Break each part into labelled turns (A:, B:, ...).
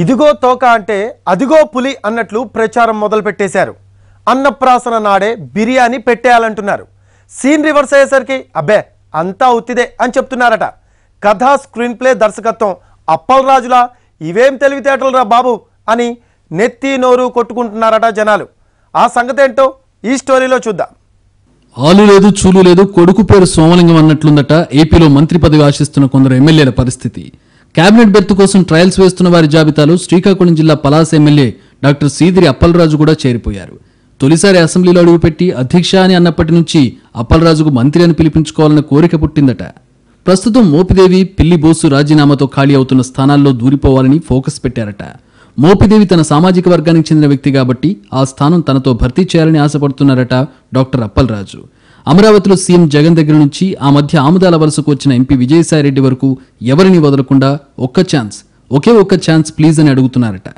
A: ఇదిగో తోక అంటే అదిగో పులి అన్నట్లు ప్రచారం మొదలుపెట్టేశారు. అన్నప్రాసన నాడే బిర్యానీ పెట్టేయాలంటున్నారు. సీన్ రివర్స్ అయ్యేసరికి అబ్బే అంతా ఉత్తిదే అని చెప్తున్నారట. కథ స్క్రీన్ ప్లే దర్శకత్వం అప్పలరాజులా ఇవేం తెలివితేటలురా బాబు అని నెత్తి నోరు కొట్టుకుంటున్నారట జనాలు. ఆ సంగతేంటో ఈ స్టోరీలో చూద్దాం.
B: ఆలు లేదు చూలు లేదు కొడుకు పేరు సోమలింగం అన్నట్లుందట. ఏపీలో మంత్రి పదవి ఆశిస్తున్న కొందరు ఎమ్మెల్యేల పరిస్థితి. కేబినెట్ బెర్త్ కోసం ట్రయల్స్ వేస్తున్న వారి జాబితాలో శ్రీకాకుళం జిల్లా పలాస ఎమ్మెల్యే డాక్టర్ సీదిరి అప్పలరాజు కూడా చేరిపోయారు. తొలిసారి అసెంబ్లీలో అడుగుపెట్టి అధ్యక్ష అని అన్నప్పటి నుంచి అప్పలరాజుకు మంత్రి అని పిలిపించుకోవాలన్న కోరిక పుట్టిందట. ప్రస్తుతం మోపిదేవి పిల్లి బోసు రాజీనామాతో ఖాళీ అవుతున్న స్థానాల్లో దూరిపోవాలని ఫోకస్ పెట్టారట. మోపిదేవి తన సామాజిక వర్గానికి చెందిన వ్యక్తి కాబట్టి ఆ స్థానం తనతో భర్తీ చేయాలని ఆశపడుతున్నారట డాక్టర్ అప్పలరాజు. అమరావతిలో సీఎం జగన్ దగ్గర నుంచి ఆ మధ్య ఆముదాల వలసకు వచ్చిన ఎంపీ విజయసాయిరెడ్డి వరకు ఎవరిని వదలకుండా ఒక్క ఛాన్స్ ఒకే ఒక్క ఛాన్స్ ప్లీజ్ అని అడుగుతున్నారట.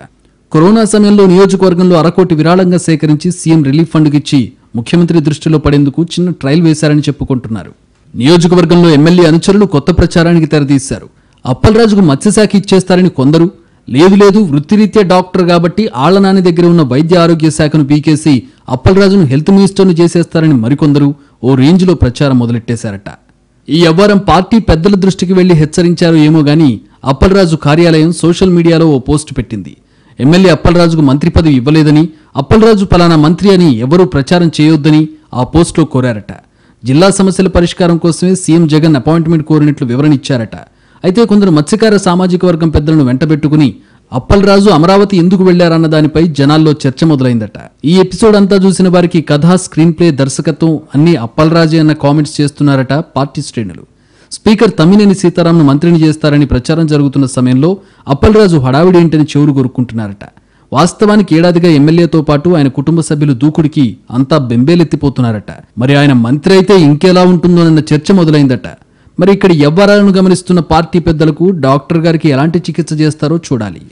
B: కరోనా సమయంలో నియోజకవర్గంలో అరకోటి విరాళంగా సేకరించి సీఎం రిలీఫ్ ఫండ్కి ఇచ్చి ముఖ్యమంత్రి దృష్టిలో పడేందుకు చిన్న ట్రయల్ వేశారని చెప్పుకుంటున్నారు. నియోజకవర్గంలో ఎమ్మెల్యే అనుచరులు కొత్త ప్రచారానికి తెరదీశారు అప్పలరాజుకు మత్స్యశాఖ ఇచ్చేస్తారని కొందరు లేదు లేదు వృత్తిరీత్యా డాక్టర్ కాబట్టి ఆళ్ళనాని దగ్గర ఉన్న వైద్య ఆరోగ్య శాఖను పీకేసి అప్పలరాజును హెల్త్ మినిస్టర్ను చేసేస్తారని మరికొందరు ఓ రేంజ్లో ప్రచారం మొదలెట్టేశారట. ఈ వ్యవహారం పార్టీ పెద్దల దృష్టికి వెళ్ళి హెచ్చరించారో ఏమో గాని అప్పలరాజు కార్యాలయం సోషల్ మీడియాలో ఓ పోస్ట్ పెట్టింది. ఎమ్మెల్యే అప్పలరాజుకు మంత్రి పదవి ఇవ్వలేదని అప్పలరాజు పలానా మంత్రి అని ఎవరూ ప్రచారం చేయొద్దని ఆ పోస్టులో కోరారట. జిల్లా సమస్యల పరిష్కారం కోసమే సీఎం జగన్ అపాయింట్మెంట్ కోరినట్లు వివరణ ఇచ్చారట. అయితే కొందరు మత్స్యకార సామాజిక వర్గం పెద్దలను వెంటబెట్టుకుని అప్పలరాజు అమరావతి ఎందుకు వెళ్ళారన్న దానిపై జనాల్లో చర్చ మొదలైందట. ఈ ఎపిసోడ్ అంతా చూసిన వారికి కథ స్క్రీన్ ప్లే దర్శకత్వం అన్ని అప్పలరాజే అన్న కామెంట్స్ చేస్తున్నారట పార్టీ శ్రేణులు. స్పీకర్ తమ్మినేని సీతారాంను మంత్రిని చేస్తారని ప్రచారం జరుగుతున్న సమయంలో అప్పలరాజు హడావిడి ఏంటని చెవులు కొరుక్కుంటున్నారట. వాస్తవానికి ఏడాదిగా ఎమ్మెల్యేతో పాటు ఆయన కుటుంబ సభ్యులు దూకుడికి అంతా బెంబేలెత్తిపోతున్నారట. మరి ఆయన మంత్రి అయితే ఇంకెలా ఉంటుందోనన్న చర్చ మొదలైందట. మరి ఇక్కడ ఎవ్వరాలను గమనిస్తున్న పార్టీ పెద్దలకు డాక్టర్ గారికి ఎలాంటి చికిత్స చేస్తారో చూడాలి.